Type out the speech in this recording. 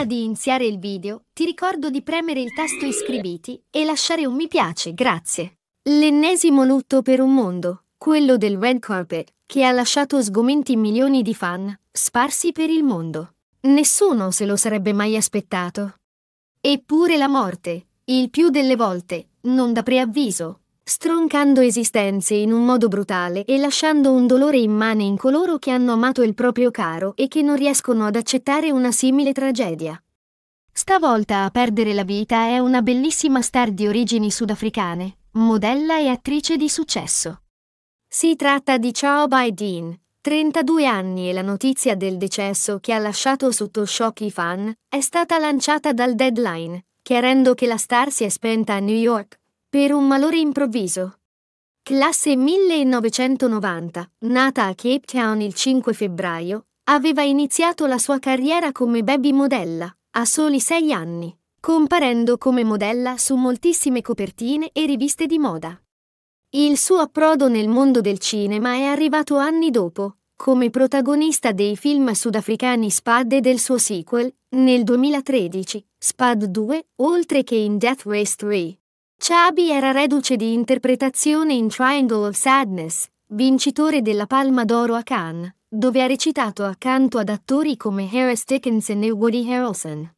Prima di iniziare il video, ti ricordo di premere il tasto iscriviti e lasciare un mi piace, grazie. L'ennesimo lutto per un mondo, quello del red carpet, che ha lasciato sgomenti milioni di fan, sparsi per il mondo. Nessuno se lo sarebbe mai aspettato. Eppure la morte, il più delle volte, non da preavviso, stroncando esistenze in un modo brutale e lasciando un dolore immane in coloro che hanno amato il proprio caro e che non riescono ad accettare una simile tragedia. Stavolta a perdere la vita è una bellissima star di origini sudafricane, modella e attrice di successo. Si tratta di Chao Bai Dean, 32 anni e la notizia del decesso che ha lasciato sotto shock i fan è stata lanciata dal Deadline, chiarendo che la star si è spenta a New York per un malore improvviso. Classe 1990, nata a Cape Town il 5 febbraio, aveva iniziato la sua carriera come baby modella, a soli sei anni, comparendo come modella su moltissime copertine e riviste di moda. Il suo approdo nel mondo del cinema è arrivato anni dopo, come protagonista dei film sudafricani Spad e del suo sequel, nel 2013, Spad 2, oltre che in Death Race 3. Chabi era reduce di interpretazione in Triangle of Sadness, vincitore della Palma d'Oro a Cannes, dove ha recitato accanto ad attori come Harris Dickinson e Woody Harrelson.